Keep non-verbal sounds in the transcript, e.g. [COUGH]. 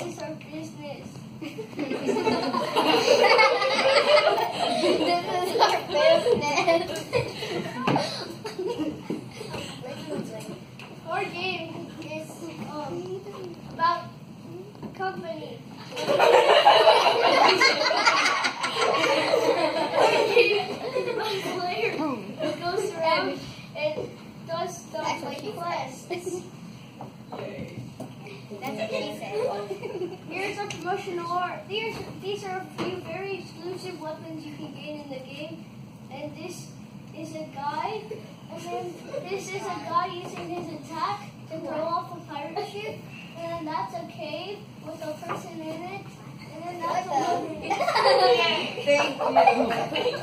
This is our business. this is our business. Our game is um, about company. My player goes around and does stuff like quests. That's what she said. Here's our promotional art. These, these are a few very exclusive weapons you can gain in the game. And this is a guy. And then this is a guy using his attack to throw off a pirate ship. And then that's a cave with a person in it. And then that's What a the? Very [LAUGHS]